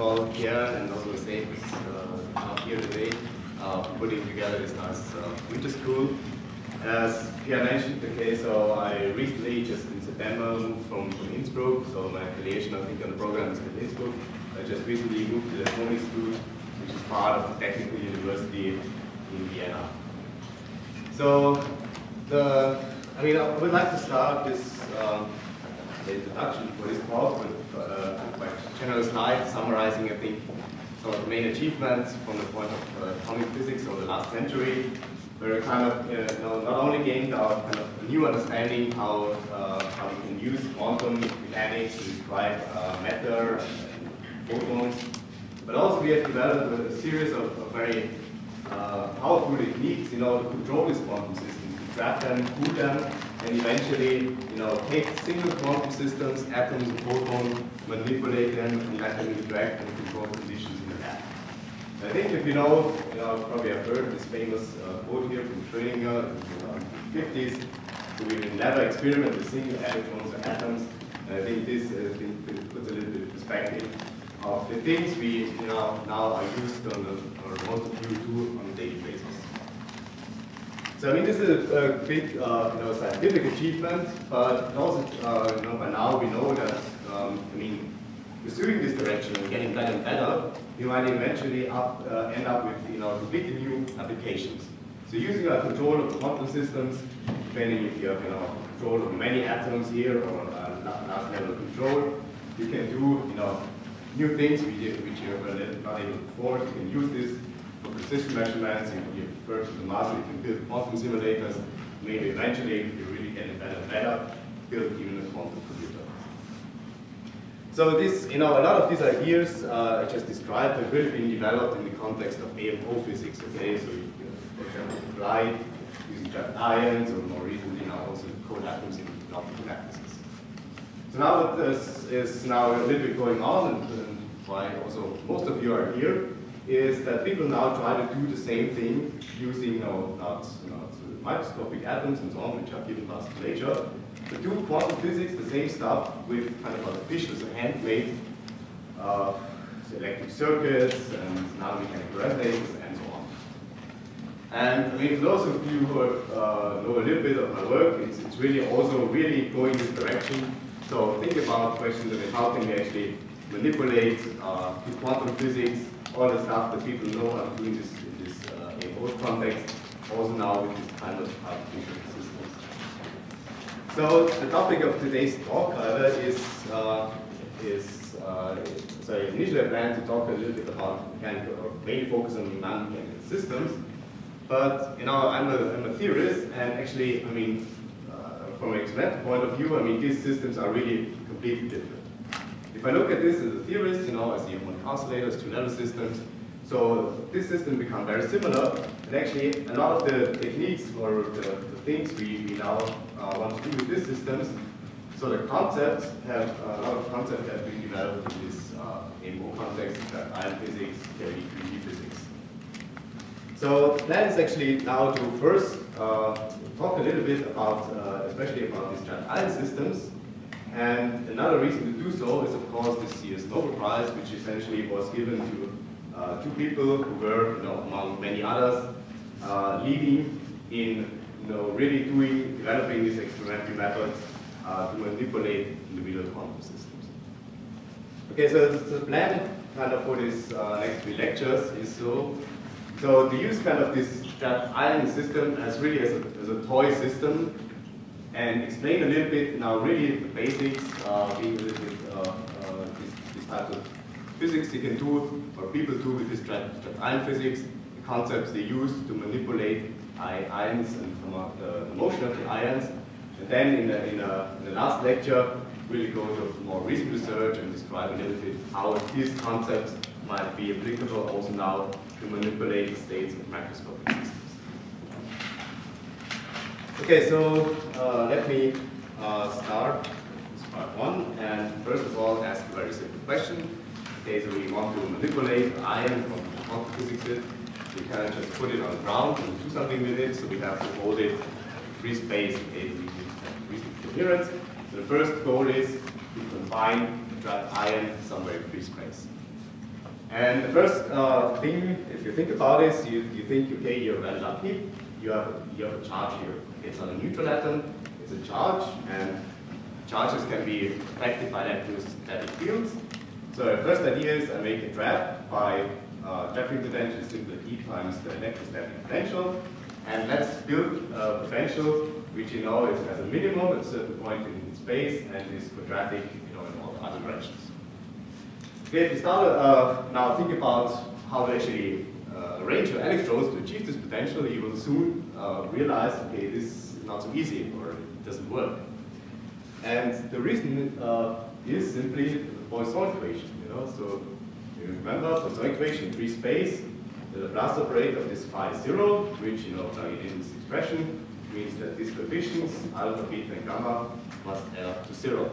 all here and also Mercedes uh, not here today, uh, putting together this nice uh, winter school. As Pierre mentioned, okay, so I recently, just in September, moved from, from Innsbruck, so my affiliation, I think, on the program is with Innsbruck. I just recently moved to the Honig School, which is part of the Technical University in Vienna. So, the, I mean, I would like to start this um, the introduction for this talk with uh, quite general slide summarizing, I think, some of the main achievements from the point of uh, atomic physics over the last century, where we kind of uh, not only gained our kind of new understanding how, uh, how we can use quantum mechanics to describe uh, matter and photons, but also we have developed a series of, of very uh, powerful techniques in order to control these quantum systems, to trap them, cool them, and eventually, you know, take single quantum systems, atoms and photons, manipulate them, and let them interact and control conditions in the lab. I think if you know, you know, probably have heard this famous uh, quote here from Schrödinger in the 50s, so we will never experiment with single electrons or atoms. And I think this uh, puts a little bit of perspective of the things we you know, now are used on the, or most of you do on a daily basis. So I mean, this is a, a big, uh, you know, scientific achievement, but also, uh, you know, by now we know that, um, I mean, pursuing this direction and getting better and better, you might eventually up, uh, end up with, you know, completely new applications. So using a control of quantum systems, depending if you have, you know, control of many atoms here or large level control, you can do, you know, new things which you, have not able before. You can use this for precision measurements, you, you virtual the master, you can build quantum simulators, maybe eventually, you really get it better and better, build even a quantum computer. So this, you know, a lot of these ideas uh, I just described have really been developed in the context of AMO physics, okay? So you, know, for example, light, using trapped ions, or more recently now also cold atoms in optical lattices. So now what this is now a little bit going on, and, and why also most of you are here, is that people now try to do the same thing using you know, not, microscopic atoms and so on, which are given us later, but do quantum physics, the same stuff with kind of artificial, so handmade uh, electric circuits and nanomechanical resonators and so on. And I mean, for those of you who have, uh, know a little bit of my work, it's, it's really also really going this direction. So think about questions of how can we actually manipulate uh, quantum physics all the stuff that people know are doing this in this uh, context, also now with this kind of artificial systems. So the topic of today's talk, however, is uh, is uh, so initially I planned to talk a little bit about mechanical, or mainly focus on non-mechanical systems. But you know, I'm a, I'm a theorist, and actually, I mean, uh, from an experimental point of view, I mean, these systems are really completely different. If I look at this as a theorist, you know, I see harmonic oscillators, two-level systems. So this system become very similar, and actually a lot of the techniques or the, the things we, we now uh, want to do with these systems, so the concepts have, a lot of concepts have been developed in this uh, AMO context, uh, ion physics, 3D physics. So plan is actually now to first uh, talk a little bit about, uh, especially about these giant ion systems, and another reason to do so is, of course, the CS Nobel Prize, which essentially was given to uh, two people who were, you know, among many others, uh, leading in, you know, really doing, developing these experimental methods uh, to manipulate individual quantum systems. Okay, so the plan kind of for these uh, next three lectures is so, so to use kind of this trapped ion system as really as a, as a toy system and explain a little bit now really the basics, uh, being a little bit uh, uh, this, this, type of physics you can do, or people do with this ion physics, the concepts they use to manipulate ions and the, motion of the ions. And then in the, in, in the last lecture, really go to more recent research and describe a little bit how these concepts might be applicable also now to manipulate states of macroscopic systems. Okay, so uh, let me uh, start with part one. And first of all, ask a very simple question. Okay, so we want to manipulate an ion from quantum physics. We can't just put it on the ground and do something with it, so we have to hold it in free space. We need coherence. So the first goal is to confine the trapped ion somewhere in free space. And the first uh, thing, if you think about this, you, you think, okay, you're well lucky. You have, you have a charge here. It's on a neutral atom, it's a charge, and charges can be affected by electrostatic fields. So the first idea is I make a trap by uh, trapping potential is simply E times the electrostatic potential. And let's build a potential which you know is, a minimum at a certain point in space and is quadratic you know, in all other directions. Okay, we start uh, now think about how to actually uh, arrange your electrodes to achieve this potential, you will soon uh, realize, okay, this is not so easy or it doesn't work. And the reason uh, is simply the Poisson equation, you know, so you remember Poisson equation free space, the Laplace operator of this phi zero, which, you know, plugging in this expression, means that these coefficients, alpha, beta, and gamma, must add up to zero.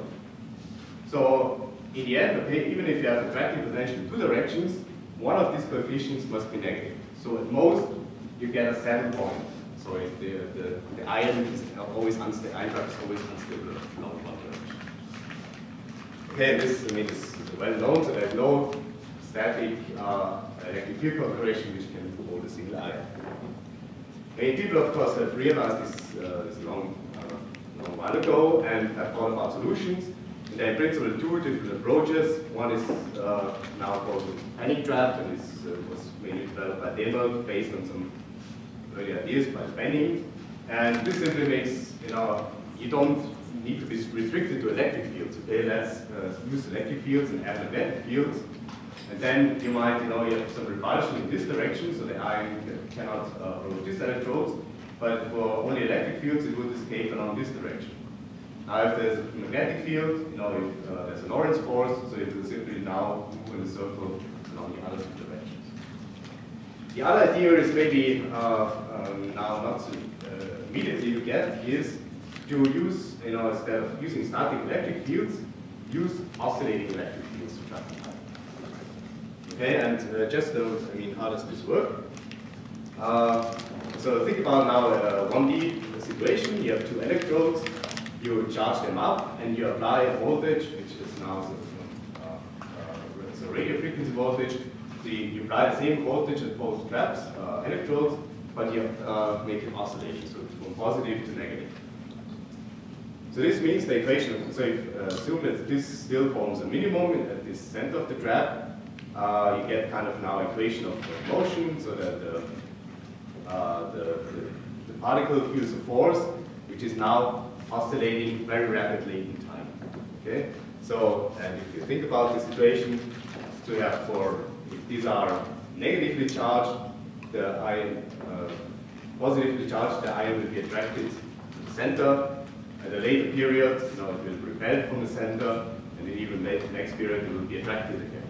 So in the end, okay, even if you have attracting potential in two directions, one of these coefficients must be negative. So at most, you get a saddle point. So if the, the, the ion is always unstable, Eintracht is always unstable along one direction. Okay, this, I mean, is well known, so there's no static uh, electric field configuration which can hold a single ion. Many people, of course, have realized this, uh, this long, uh, long while ago and have thought about solutions. There are in principle two different approaches. One is uh, now called Penning trap and is, uh, was mainly developed by Dehmelt based on some early ideas by Penning. And this simply makes, you know, you don't need to be restricted to electric fields. Okay, let's uh, use electric fields and add magnetic fields. And then you might, you know, you have some repulsion in this direction, so the ion cannot uh, this electrodes. But for only electric fields, it would escape along this direction. Now, if there's a magnetic field, you know, if uh, there's an Lorentz force, so it will simply now move in a circle along the other two directions. The other idea is maybe uh, um, now not so uh, immediately you get is to use, you know, instead of using static electric fields, use oscillating electric fields to the Okay, and uh, just, uh, I mean, how does this work? Uh, so think about now a 1D situation. You have two electrodes, you charge them up, and you apply a voltage, which is now the, uh, uh, so radio frequency voltage. You, apply the same voltage at both traps, uh, electrodes, but you make an oscillation, so from positive to negative. So this means the equation, so if, assume that this still forms a minimum at this center of the trap, uh, you get kind of now equation of motion, so that the, uh, the, the, the, particle feels a force, which is now oscillating very rapidly in time. Okay? So, and if you think about the situation, you have for, if these are negatively charged, the ion, uh, positively charged, the ion will be attracted to the center. At a later period, you know, it will repel from the center, and then even later, next period, it will be attracted again.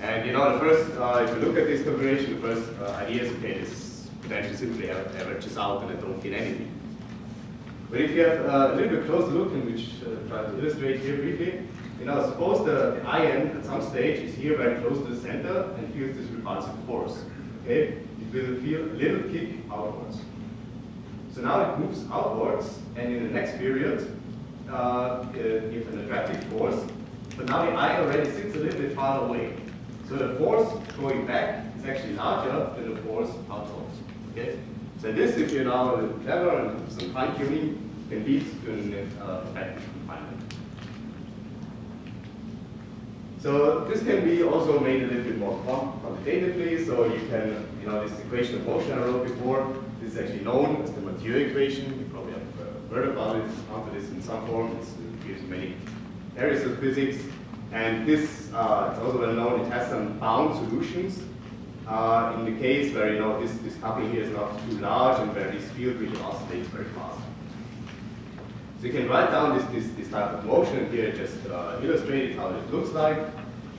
And you know, the first, uh, if you look at this configuration, the first uh, idea is, okay, this potential simply averages out and I don't get anything. But if you have uh, a little bit closer look, and which uh, try to illustrate here briefly, you know, suppose the, the ion at some stage is here very close to the center and feels this repulsive force. Okay, it will feel a little kick outwards. So now it moves outwards, and in the next period, uh, have an attractive force, but now the ion already sits a little bit far away. So the force going back is actually larger than the force outwards. Okay? So this, if you're now clever and some fine tuning, can lead to uh, effective confinement. So this can be also made a little bit more quantitatively. So you can, you know, this equation of motion I wrote before, this is actually known as the Mathieu equation. You probably have uh, heard about it, encountered this in some form. It's, it in many areas of physics. And this, uh, it's also well known, it has some bound solutions. Uh, in the case where, you know, this, this coupling here is not too large and where this field really oscillates very fast. So you can write down this, this, this type of motion, here just uh, illustrated how it looks like.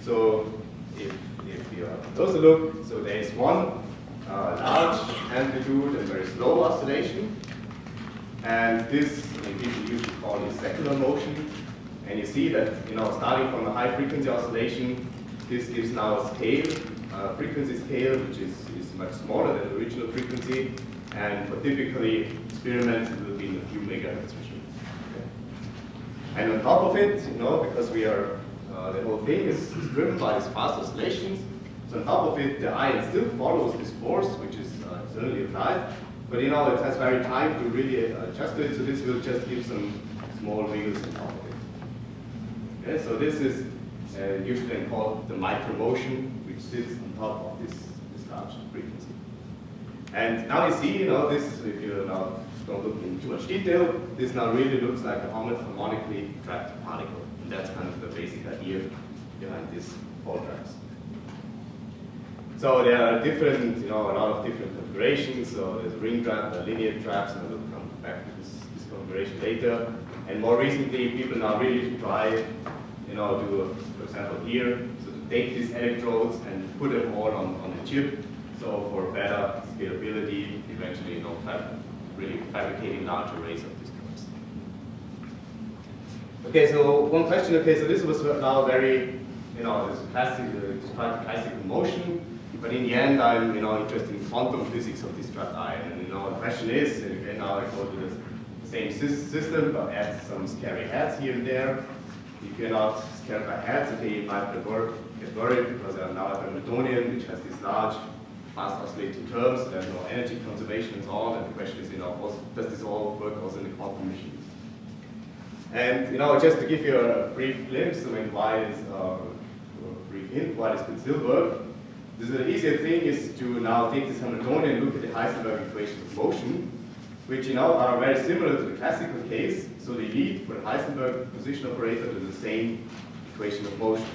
So if, if you have a closer look, so there is one uh, large amplitude and very slow oscillation. And this, people usually call it secular motion. And you see that, you know, starting from a high frequency oscillation, this gives now a scale, a frequency scale, which is, is much smaller than the original frequency. And for typically experiments, it will be in a few megahertz. And on top of it, you know, because we are, uh, the whole thing is, is driven by these fast oscillations, So on top of it, the ion still follows this force, which is uh, externally applied, but you know, it has very time to really adjust to it, so this will just give some small wiggles on top of it. Okay, so this is uh, usually called the micromotion, which sits on top of this, this large frequency. And now you see, you know, this, if you now don't look in too much detail, this now really looks like a harmonically trapped particle. And that's kind of the basic idea behind this Paul traps. So there are different, you know, a lot of different configurations. So there's ring trap, linear traps, and we'll come back to this, this configuration later. And more recently, people now really try, you know, to, for example, here, so to take these electrodes and put them all on, on a chip. So for better scalability, eventually, you know, fab really fabricating large arrays of these curves. Okay, so one question, okay, so this was now very, you know, this classic, uh, classical motion. But in the end, I'm you know interested in quantum physics of this ion. And you know the question is, again now I go to the same system, but add some scary heads here and there. If you're not scared by heads, okay, you might get worried because I'm now a Hamiltonian which has these large fast oscillating terms, there's no energy conservation and so on, and the question is, you know, does this all work also in the quantum machines? And, you know, just to give you a brief glimpse, I mean, why is, uh, brief hint, why this could still work, the easier thing is to now take this Hamiltonian and look at the Heisenberg equations of motion, which you know are very similar to the classical case. So they lead for the Heisenberg position operator to the same equation of motion.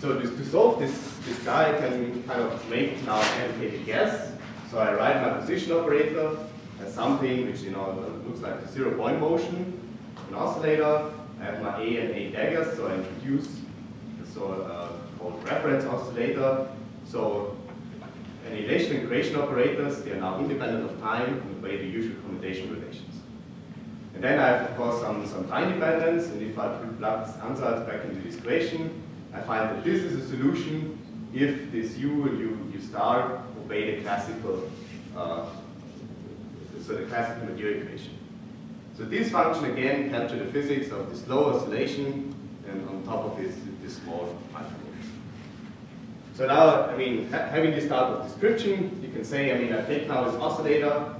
So to, to solve this, this guy I can kind of make now educated guess. So I write my position operator as something which you know looks like a zero point motion, an oscillator. I have my A and A daggers, so I introduce so uh, called reference oscillator. So annihilation and creation operators, they are now independent of time in the way the usual commutation relations. And then I have, of course, some, some time dependence, and if I plug this ansatz back into this equation, I find that this is a solution if this u and u, u star obey the classical, uh, so the classical Mathieu equation. So this function again capture the physics of this low oscillation, and on top of this, this small micro. So now, I mean, ha having this type of description, you can say, I mean, I take now this oscillator,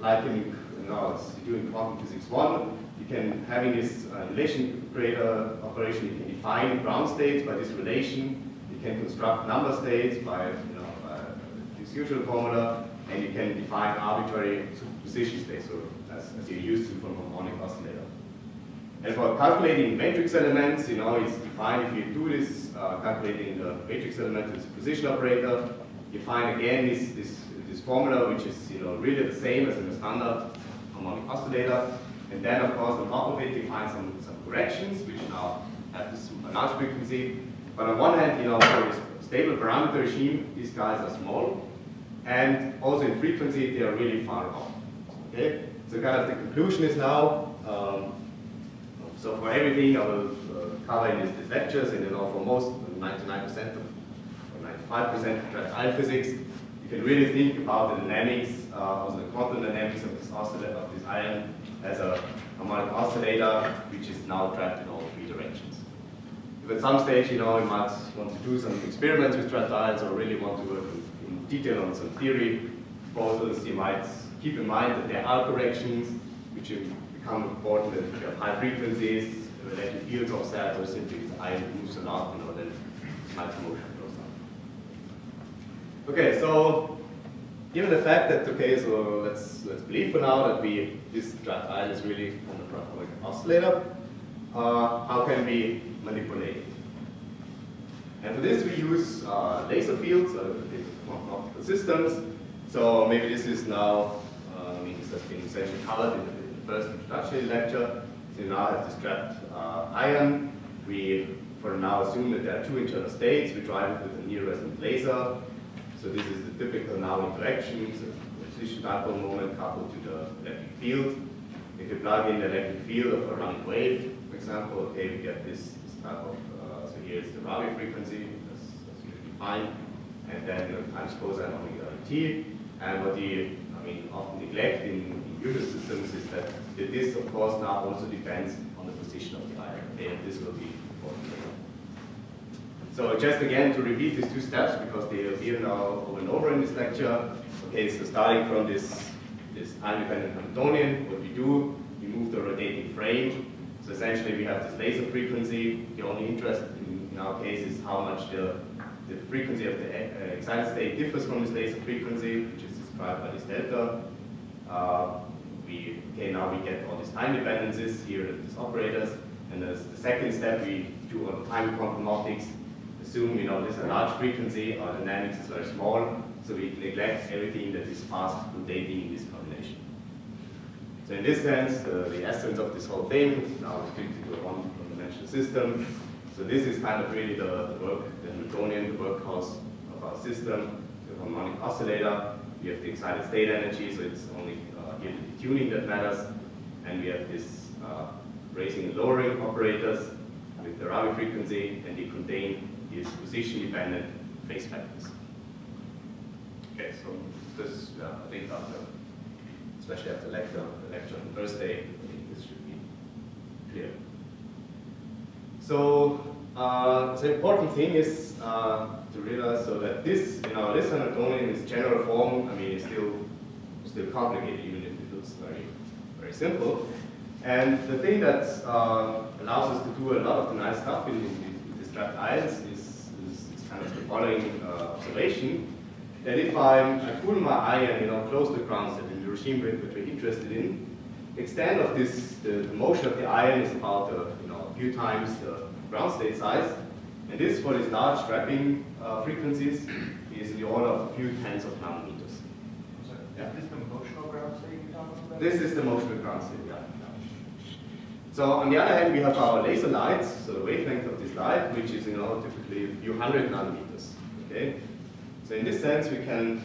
like in, you know, doing quantum physics one, you can, having this uh, relation operator operation, you can define ground states by this relation, you can construct number states by, you know, uh, this usual formula, and you can define arbitrary superposition states, so as, as you're used to from harmonic oscillator. And for calculating matrix elements, you know, it's defined if you do this, uh, calculating the matrix element with position operator, you find again this, this, this formula, which is, you know, really the same as in the standard harmonic oscillator. And then, of course, on top of it, you find some, some corrections, which now have this large frequency. But on one hand, you know, for this stable parameter regime, these guys are small. And also in frequency, they are really far off. Okay? So kind of the conclusion is now, um, so for everything I will uh, cover in these, lectures, and you know, for most, 99% of, or 95% of ion physics, you can really think about the dynamics, uh, also the quantum dynamics of this oscillator, of this ion, as a harmonic oscillator, which is now trapped in all three directions. If at some stage, you know, you might want to do some experiments with ions, or really want to work in detail on some theory proposals, you might keep in mind that there are corrections which become important if you have high frequencies, electric fields offset, or simply if the ion moves a lot, you know, then motion goes on. Okay, so given the fact that, okay, so let's let's believe for now that we this ion is really on the parabolic oscillator, uh, how can we manipulate it? And for this we use uh, laser fields, uh, optical systems. So maybe this is now, uh, I mean, this has been essentially covered in the first introductory lecture. So now have this trapped uh, ion. We, for now, assume that there are two internal states. We drive it with a near resonant laser. So this is the typical now interaction, so the position dipole moment coupled to the electric field. If you plug in the electric field of a running wave, for example, okay, we get this, this type of, uh, so here is the Rabi frequency, that's, that's usually defined, and then you know, times cosine omega t. And what you, I mean, often neglect in computer systems is that this, of course, now also depends on the position of the. Okay, and this will be. So just again to repeat these two steps because they appear now over and over in this lecture. Okay, so starting from this, this time-dependent Hamiltonian, what we do, we move the rotating frame. So essentially we have this laser frequency. The only interest in, in our case is how much the, the frequency of the uh, excited state differs from this laser frequency, which is described by this delta. Uh, we, okay, now we get all these time dependencies here, these operators. And as the second step, we do on time quantum optics assume, you know, there's a large frequency, our dynamics is very small, so we neglect everything that is fast rotating in this combination. So in this sense, uh, the essence of this whole thing is now restricted to a one-dimensional system. So this is kind of really the, the work, the Hamiltonian, the workhorse of our system, the harmonic oscillator. We have the excited state energy, so it's only uh, here the tuning that matters. And we have this uh, raising and lowering operators with the Rabi frequency, and they contain these position-dependent phase factors. Okay, so this, uh, I think after, especially after lecture, the lecture on Thursday, I think this should be clear. So uh, the important thing is uh, to realize so that this, you know, this Hamiltonian in its general form, I mean, it's still still complicated, even if it looks very very simple. And the thing that uh, allows us to do a lot of the nice stuff in, in, in these trapped ions is, is, is, kind of the following uh, observation, that if I'm, I cool my ion, you know, close to the ground state in the regime that we're interested in, the extent of this, the, the motion of the ion is about, uh, you know, a few times the ground state size. And this, for these large trapping uh, frequencies, is in the order of a few tens of nanometers. Yeah. Is this the motional ground state you're talking about? This is the motional ground state. So on the other hand, we have our laser lights, so the wavelength of this light, which is you know typically a few hundred nanometers. Okay, so in this sense, we can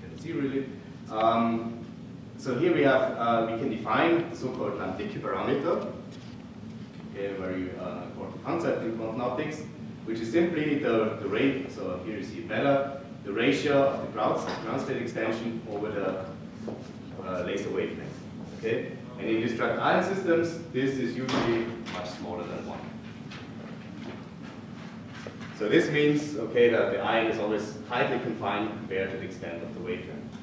can see really. Um, so here we have uh, we can define the so-called Lamb-Dicke parameter. Okay, a very uh, important concept in quantum optics, which is simply the the rate. So here you see better the ratio of the ground, ground state extension over the uh, laser wavelength. Okay. And in trapped ion systems, this is usually much smaller than 1. So this means, okay, that the ion is always tightly confined compared to the extent of the wavelength.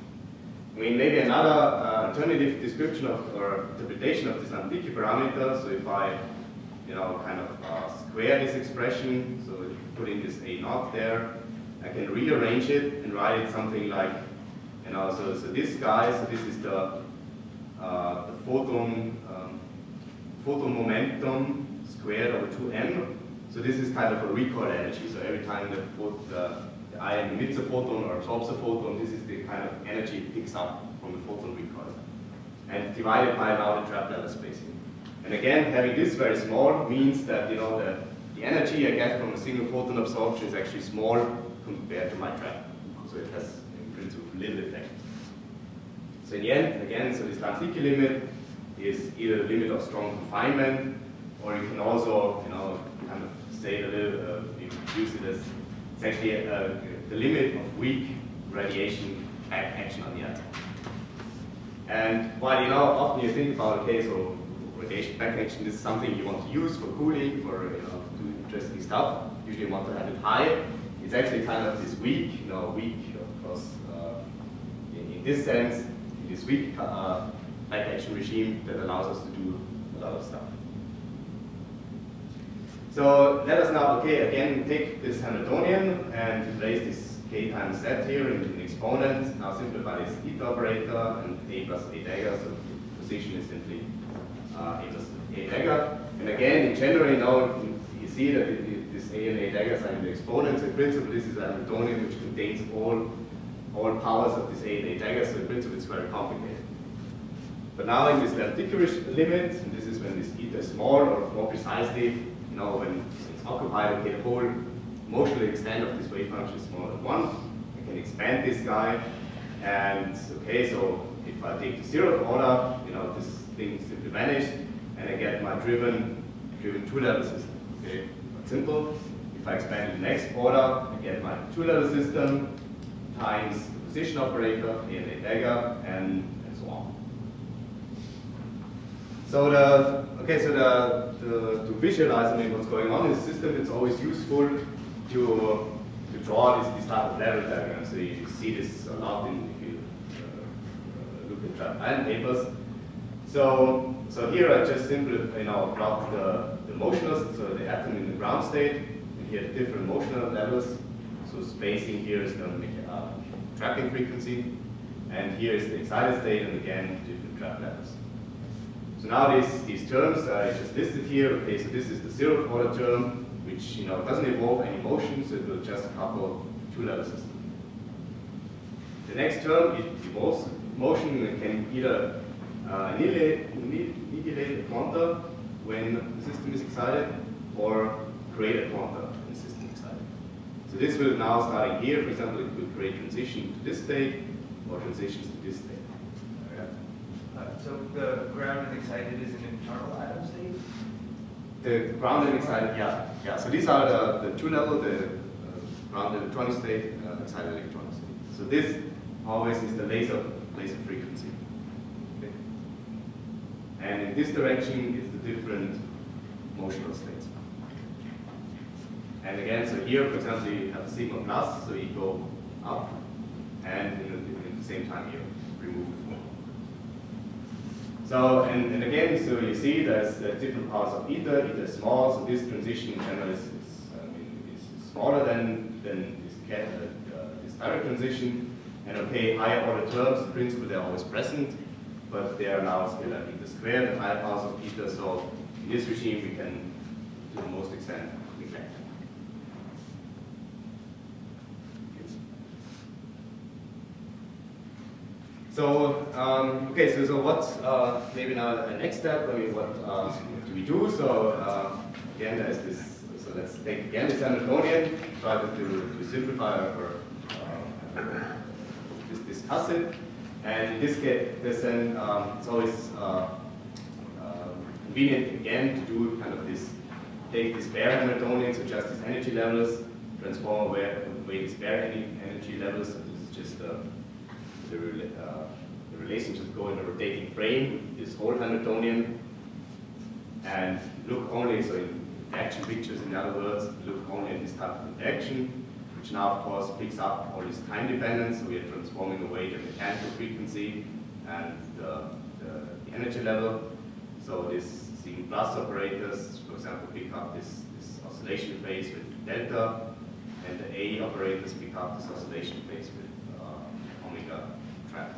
I mean, maybe another uh, alternative description of, or interpretation of this Lamb-Dicke parameter, so if I, you know, kind of uh, square this expression, so put in this A naught there, I can rearrange it and write it something like, you know, so, so this guy, so this is the uh, the photon, um, photon momentum squared over 2m. So this is kind of a recoil energy. So every time the, the, the ion emits a photon or absorbs a photon, this is the kind of energy it picks up from the photon recoil. And divided by now the trap level spacing. And again, having this very small means that you know the, the energy I get from a single photon absorption is actually small compared to my trap. So it has in principle little effect. So in the end, again, so this Lamb-Dicke limit is either the limit of strong confinement, or you can also, you know, kind of say a little, uh, you use it as it's actually uh, the limit of weak radiation action on the atom. And while you know, often you think about, okay, so radiation back action is something you want to use for cooling, for you know, do interesting stuff. Usually you want to have it high. It's actually kind of this weak, you know, weak, of course, uh, in, in this sense, this weak uh, back action regime that allows us to do a lot of stuff. So let us now, okay, again, take this Hamiltonian and replace this k times z here in an exponent. Now simplify this eta operator and a plus a dagger, so the position is simply uh, a plus a dagger. And again, in general, you know, you see that it, it, this a and a daggers are in the exponents. In principle, this is a Hamiltonian which contains all all powers of this A and A dagger, so in principle it's very complicated. But now in this Lamb-Dicke limit, and this is when this eta is small, or more precisely, you know, when it's occupied, okay, the whole motional extent of this wave function is smaller than one. I can expand this guy, and okay, so if I take the zeroth order, you know, this thing simply vanished, and I get my driven, driven two-level system. Okay, simple. If I expand the next order, I get my two-level system, times the position operator, and A dagger, and, and so on. So the okay, so the, the to visualize I mean what's going on in the system, it's always useful to to draw this, this type of level diagram. So you see this a lot in if you uh, look at trapped papers. So so here I just simply you know plot the the motional, so the atom in the ground state, and here the different motional levels. So spacing here is the uh, trapping frequency, and here is the excited state, and again different trap levels. So now these, these terms I just listed here, okay, so this is the zeroth order term, which you know doesn't involve any motion, so it will just couple two-level system. The next term, it involves motion and can either uh, annihilate, annihilate a quanta when the system is excited, or create a quanta when the system is excited. So this will now, starting here, for example, it will create transition to this state, or transitions to this state. So the ground and excited is an internal atom state? The ground and excited, yeah. Yeah, so these are the, the two level, the uh, ground electronic state, uh, excited electronic state. So this always is the laser, laser frequency. Okay. And in this direction is the different motional states. And again, so here, for example, you have a sigma plus, so you go up, and in the, in the same time you remove. So, and, and again, so you see there's different parts of eta, eta small, so this transition in general is, is, I mean, is smaller than, than this, uh, uh, this direct transition. And okay, higher order terms, in principle, they're always present, but they are now at eta squared, the higher parts of eta, so in this regime we can, to the most extent, neglect them. So, um, okay, so, so what, uh, maybe now the next step, I mean, what uh, do we do? So, uh, again, there's this, so let's take again this Hamiltonian, try to, to, to simplify or uh, just discuss it. And in this case, this then, um, it's always uh, uh, convenient again to do kind of this, take this bare Hamiltonian, so just these energy levels, transform away, away these bare energy levels, so this is just the, uh, the relationship go in a rotating frame, this whole Hamiltonian, and look only, so in action pictures, in other words, look only at this type of interaction, which now, of course, picks up all this time dependence, so we are transforming away the mechanical frequency and the, the, the energy level. So this seeing plus operators, for example, pick up this, this oscillation phase with delta, and the A operators pick up this oscillation phase with trap.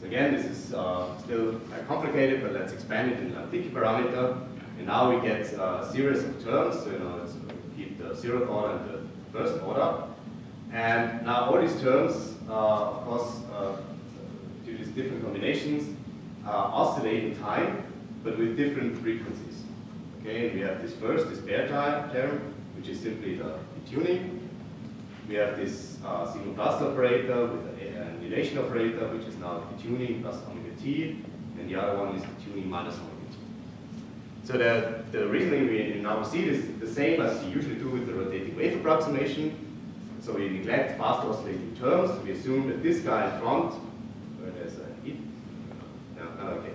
So again, this is uh, still complicated, but let's expand it in the Lamb-Dicke parameter. And now we get a series of terms, so you know, let's keep the zeroth order and the first order. And now all these terms, uh, of course, uh, due to these different combinations, uh, oscillate in time, but with different frequencies. Okay, and we have this first, this bare time term, which is simply the tuning. We have this uh, sigma plus operator with an annihilation operator, which is now the tuning plus omega t, and the other one is the tuning minus omega t. So the, the reasoning we now see is the same as you usually do with the rotating wave approximation. So we neglect fast oscillating terms. We assume that this guy in front, where there's a it, no, okay,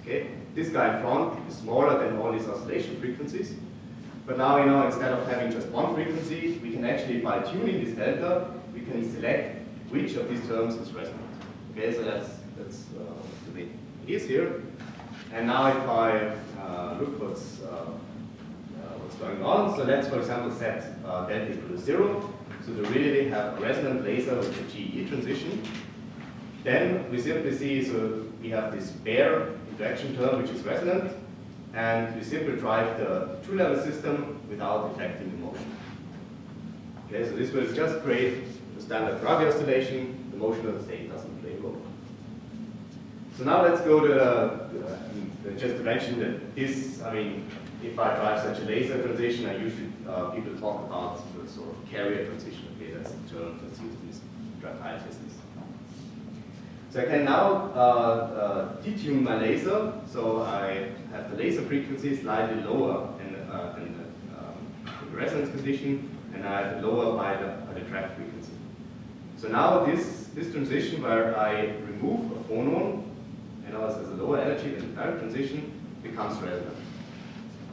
okay, this guy in front is smaller than all these oscillation frequencies. But now, you know, instead of having just one frequency, we can actually, by tuning this delta, we can select which of these terms is resonant. Okay, so that's, that's uh, the way it is here. And now if I uh, look what's, uh, uh, what's going on, so let's, for example, set uh, delta equal to zero. So to really have a resonant laser with the GE transition. Then we simply see, so we have this bare interaction term, which is resonant, and we simply drive the two-level system without affecting the motion. Okay, so this will just create the standard Rabi oscillation, the motional state doesn't play a role. So now let's go to the, the just to mention that this, I mean, if I drive such a laser transition, I usually, uh, people talk about the sort of carrier transition, okay, that's the term that's used in this graphite business. So I can now uh, uh, detune my laser, so I have the laser frequency slightly lower than, uh, than the, um, the, resonance condition, and I have lower by the, by the trap frequency. So now this, this transition where I remove a phonon, and know, as a lower energy than direct transition, becomes resonant.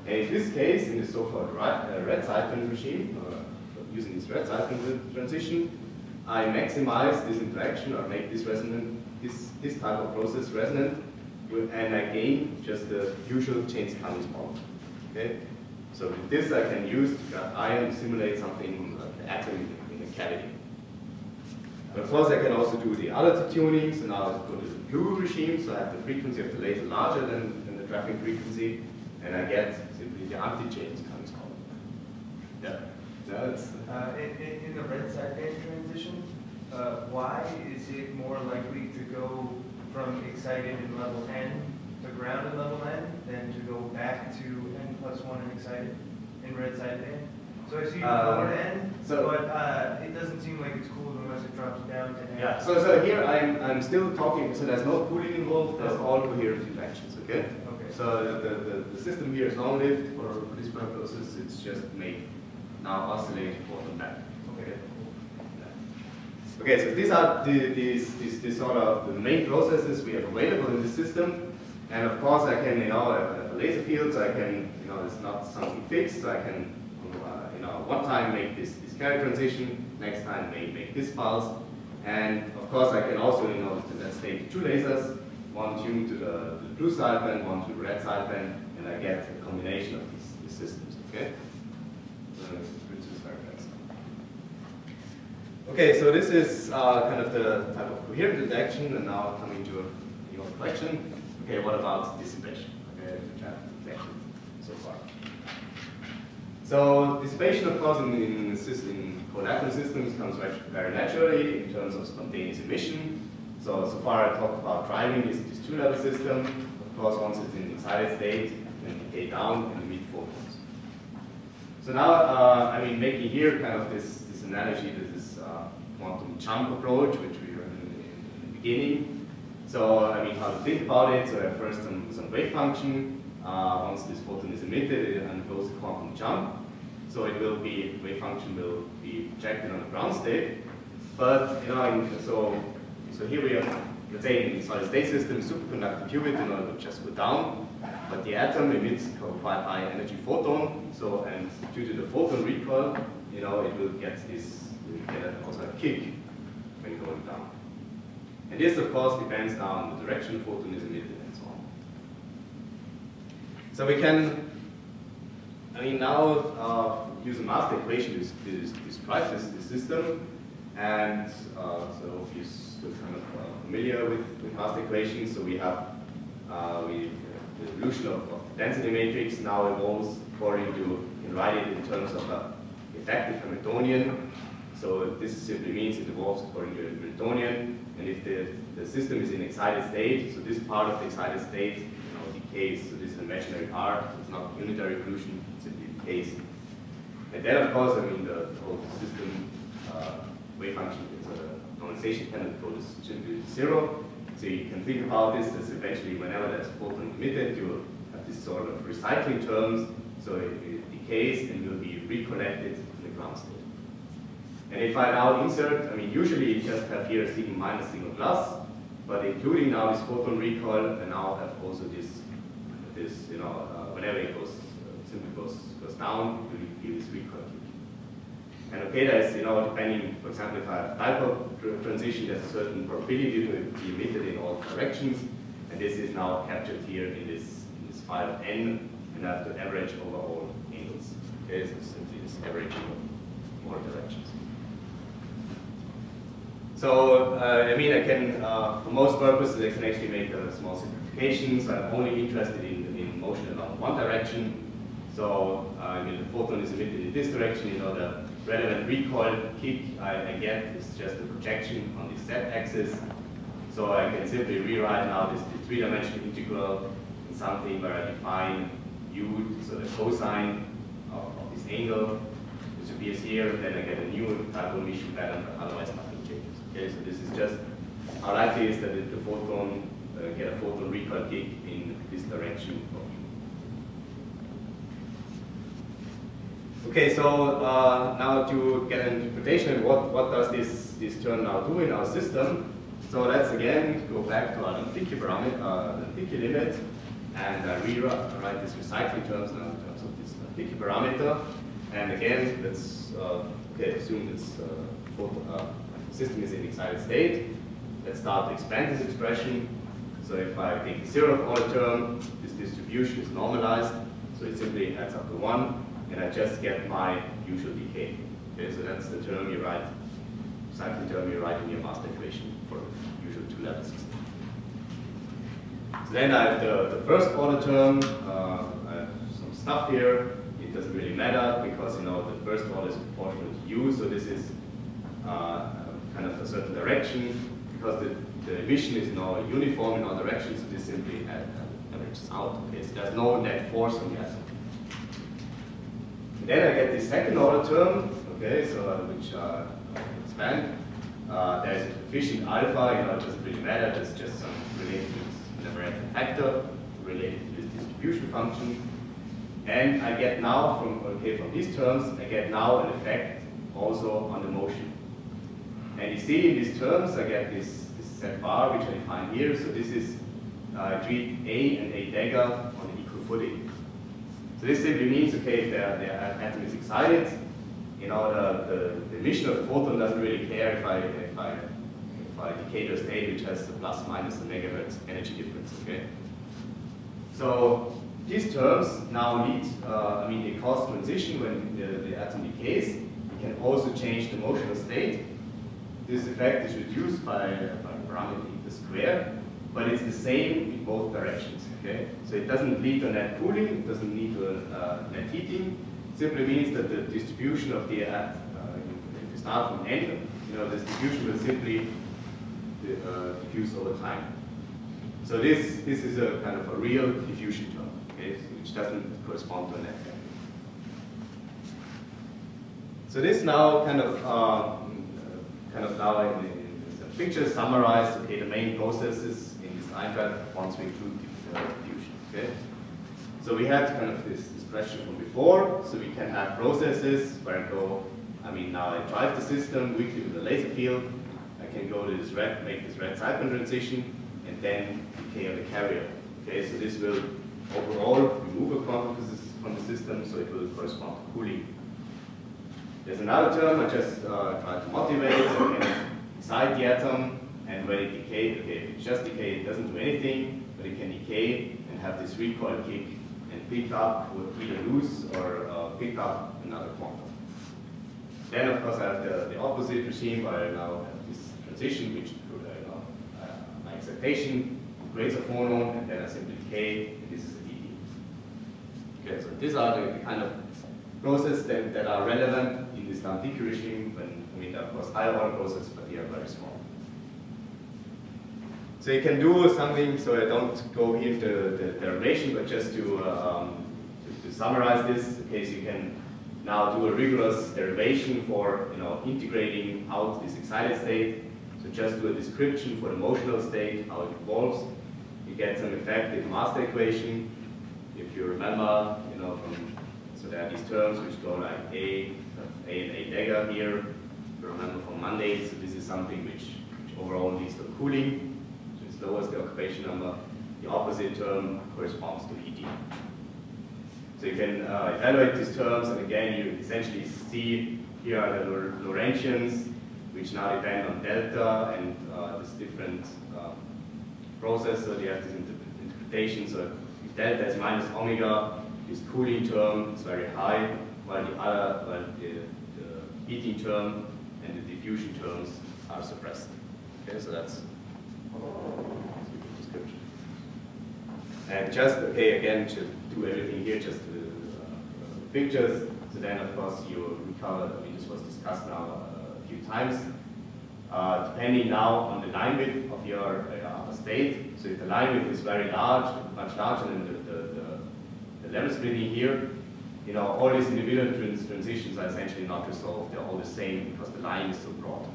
And in this case, in the so-called uh, red cycling regime, uh, using this red cycling transition, I maximize this interaction or make this resonant, this, this type of process resonant, and I gain just the usual Jaynes-Cummings bond. Okay? So with this I can use ion to simulate something like the atom in a cavity. But of course I can also do the other tunings, and now I go to the blue regime, so I have the frequency of the laser larger than, than the trapping frequency, and I get simply the anti-Jaynes Cummings column. Yeah. That's uh, in, in, the red side band transition, uh, why is it more likely from excited in level n to ground in level n then to go back to n plus 1 and excited in red side band? So I see uh, lower n, so, but uh, it doesn't seem like it's cooled unless it drops down to n. Yeah, so, so here I'm, I'm still talking, so there's no cooling involved, there's all coherent interactions, okay? Okay. So the, the, the system here is long-lived for, for these purposes, it's just made now oscillate forth and back. Okay. Okay, so these are the, these, these, these sort of the main processes we have available in the system. And of course I can, you know, have a laser field, so I can, you know, it's not something fixed, so I can, uh, you know, one time make this, this carrier transition, next time make, make this pulse. And of course I can also, you know, let's take two lasers, one tuned to the, the blue sideband, one to the red sideband, and I get a combination of these, these systems, okay? Okay, so this is uh, kind of the type of coherent interaction, and now coming to your question. Okay, what about dissipation? Okay, which I've mentioned so far. So dissipation, of course, in, in, in collateral systems comes very naturally in terms of spontaneous emission. So, so far I talked about driving this, this two-level system. Of course, once it's in excited state, then decay down and emit photons. So now, uh, I mean, making here kind of this analogy to this uh, quantum jump approach, which we heard in, in, the beginning. So, I mean, how to think about it. So, first, some, some wave function. Uh, once this photon is emitted, it undergoes a quantum jump. So, it will be, wave function will be projected on the ground state. But, you know, in, so, so here we have, let's say in solid state system, superconducting qubit, know, it will just go down. But the atom emits quite high energy photon. So, and due to the photon recoil, you know, it will get this get also a kick when going down. And this, of course, depends now on the direction the photon is emitted and so on. So we can, I mean, now uh, use a master equation to, to describe this, this, system. And uh, so if you're still kind of uh, familiar with, with master equations, so we have uh, we, the evolution of, of, the density matrix now evolves according to, you can write it in terms of a effective Hamiltonian so this simply means it evolves according to Hamiltonian, and if the, the system is in excited state, so this part of the excited state you know, decays, so this is an imaginary part, it's not unitary evolution, it simply decays. And then of course, I mean, the, whole system uh, wave function is a normalization code is simply zero. So you can think about this as eventually whenever there's photon emitted, you have this sort of recycling terms, so it, it decays and will be recollected in the ground state. And if I now insert, I mean, usually you just have here a sigma minus sigma plus, but including now this photon recoil, I now have also this, this you know, uh, whenever it goes, uh, simply goes, goes down, you feel this recoil. And okay, there's, you know, depending, for example, if I have dipole transition, there's a certain probability to be emitted in all directions, and this is now captured here in this, in this file n, and I have to average over all so simply this averaging of more directions. So, uh, I mean, I can, uh, for most purposes, I can actually make a small simplification. So I'm only interested in, in motion along one direction. So, uh, I mean, the photon is emitted in this direction. You know, the relevant recoil kick I, I get is just a projection on the z-axis. So I can simply rewrite now this, three-dimensional integral in something where I define u, so the cosine this angle, which appears here, and then I get a new emission pattern, but otherwise nothing. Changes. Okay, so this is just how likely is that the photon uh, get a photon recoil kick in this direction. Okay, so uh, now to get an interpretation what, what does this, this term now do in our system. So let's again go back to our parameter, uh, limit, and uh, rewrite these recycling terms now Dicke parameter. And again, let's uh, okay, assume this uh, uh, system is in excited state. Let's start to expand this expression. So if I take the zeroth order term, this distribution is normalized, so it simply adds up to one, and I just get my usual decay. Okay, so that's the term you write, cycling term you write in your master equation for usual two-level system. So then I have the, the first order term, uh, I have some stuff here, it doesn't really matter because you know the first order is proportional to u, so this is uh, kind of a certain direction because the, the emission is now uniform in all directions, so this simply averages out. Okay, so there's no net force on the atom. Then I get the second order term, okay, so uh, which uh, expand. Uh, there's a coefficient alpha, you know, it doesn't really matter, it's just some related to this numerical factor related to this distribution function. And I get now from okay from these terms, I get now an effect also on the motion. And you see in these terms, I get this, this z bar, which I define here. So this is uh, treat A and A dagger on an equal footing. So this simply means, okay, if the, the atom is excited, you know, the, the, the emission of the photon doesn't really care if I, if I, if I decay to a state which has a plus minus a megahertz energy difference, okay? So these terms now need, uh, I mean, they cause transition when the, the atom decays. It can also change the motional state. This effect is reduced by, by parameter the square, but it's the same in both directions, okay? So it doesn't lead to net cooling, it doesn't lead to uh, net heating. It simply means that the distribution of the, uh, if you start from n, you know, the distribution will simply uh, diffuse over time. So this, this is a kind of a real diffusion term, which doesn't correspond to a net factor. So this now kind of, um, kind of now in, in, the picture summarized, okay, the main processes in this IFAT once we include uh, diffusion, okay. So we had kind of this, question from before, so we can have processes where I go, I mean now I drive the system weakly with a laser field, I can go to this red, make this red cyclone transition, and then decay of the carrier. Okay, so this will overall remove a quantum from the system, so it will correspond to cooling. There's another term I just uh, tried to motivate, so I can excite the atom, and when it decays, okay, if it just decays, it doesn't do anything, but it can decay and have this recoil kick and pick up, or either lose or uh, pick up another quantum. Then, of course, I have the, the opposite regime where I now have this transition, which could, uh, uh, my excitation creates a phonon, and then I simply decay, and this is. Okay, so these are the, the kind of processes that, that are relevant in this Dicke regime, when, I mean, of course, higher order processes, but they are very small. So you can do something, so I don't go into the derivation, but just to, um, to, to, summarize this, in case you can now do a rigorous derivation for you know, integrating out this excited state. So just do a description for the motional state, how it evolves. You get some effective master equation. If you remember, you know, from, so there are these terms which go like A, A and A dagger here. You remember from Monday, so this is something which, which overall leads to cooling which lowers the occupation number. The opposite term corresponds to heating. So you can uh, evaluate these terms, and again, you essentially see here are the Lorentzians, which now depend on delta and uh, this different um, process, so you have this inter interpretation. So if delta is minus omega, this cooling term is very high, while the other, while the, the heating term and the diffusion terms are suppressed. Okay, so that's description. And just, okay, again, to do everything here, just uh, uh, pictures. So then, of course, you recover, I mean, this was discussed now uh, a few times. Uh, depending now on the line width of your uh, state. So the line width is very large, much larger than the, the, the, the level splitting here, you know, all these individual trans transitions are essentially not resolved. They're all the same because the line is so broad.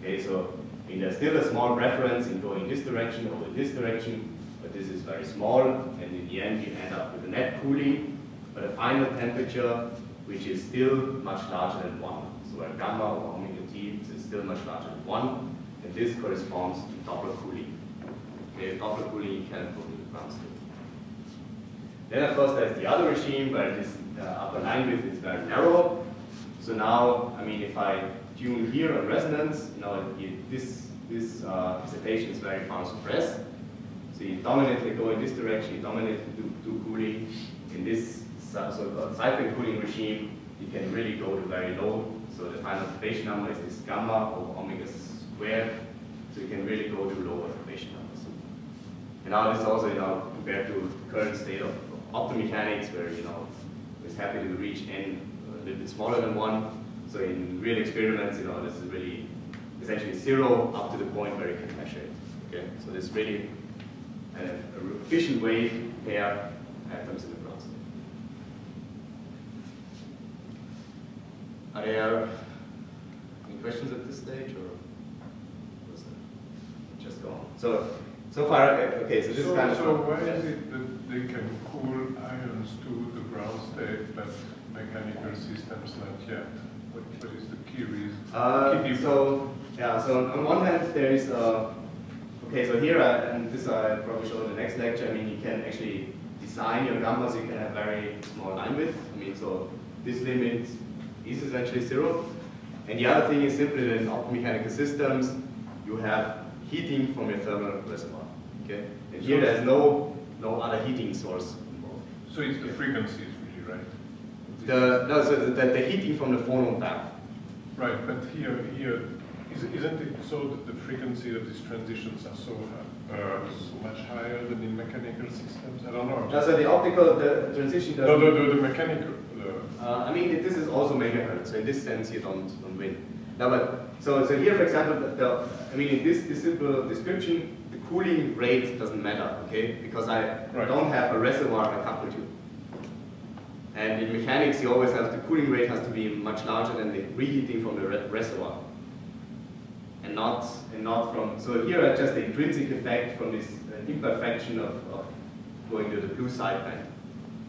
Okay, so there's still a small preference in going this direction or in this direction, but this is very small, and in the end you end up with a net cooling, but a final temperature which is still much larger than 1. So where gamma or omega t is still much larger than 1, and this corresponds to Doppler cooling. Doppler cooling can the ground state. Then of course there's the other regime where this upper line width is very narrow. So now, I mean, if I tune here on resonance, you know, it, this this uh, dissipation is very far suppressed. So you dominantly go in this direction, you dominantly do, do cooling. In this so-called cycling cooling regime, you can really go to very low. So the final perturbation number is this gamma over omega squared. So you can really go to lower. And now this also, you know, compared to current state of optomechanics, where you know it's happy to reach n a little bit smaller than one. So in real experiments, you know, this is really essentially zero up to the point where you can measure it. Okay, so this is really an efficient way to pair atoms in the state. Are there any questions at this stage, or was it just gone? So, so far, okay. So this so, is kind so of. why is it that they can cool ions to the ground state, but mechanical systems not yet? What, what is the key reason? Uh, key so yeah, so on one hand there is uh, okay. So here uh, and this I probably show in the next lecture. I mean, you can actually design your gammas. You can have very small line width. I mean, so this limit is essentially zero. And the other thing is simply that in optomechanical systems, you have heating from your thermal reservoir. Okay, and here there's no no other heating source involved. So it's the frequencies, really, right? The no, so the, the, the heating from the phonon bath. Right, but here, here, is- isn't it so that the frequency of these transitions are so, uh, so much higher than in mechanical systems? I don't know. No, so the optical the transition No, doesn't. the, the, the mechanical, the, Uh, I mean, this is also megahertz, so in this sense you don't, don't win. Now, but, so, so here, for example, the, the, I mean, in this, this simple description, the cooling rate doesn't matter, okay? Because I Right. don't have a reservoir I couple to. And in mechanics, you always have the cooling rate has to be much larger than the reheating from the re reservoir. And not, and not from, so here are just the intrinsic effect from this uh, imperfection of, of going to the blue side band.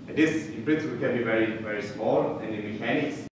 And this, in principle, can be very, very small, and in mechanics,